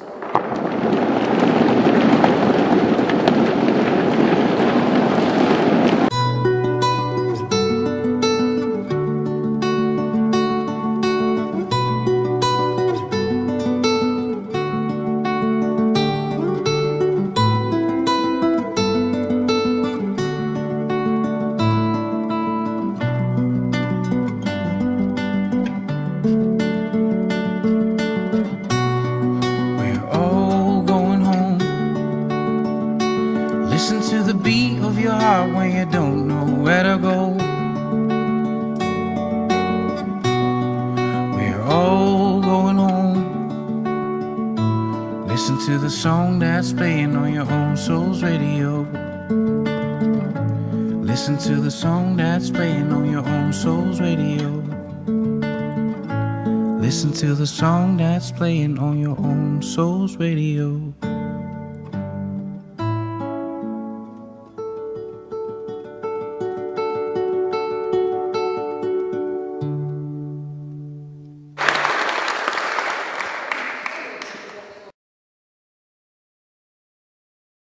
We're Listen to the beat of your heart when you don't know where to go. We're all going home. Listen to the song that's playing on your own soul's radio. Listen to the song that's playing on your own soul's radio. Listen to the song that's playing on your own soul's radio.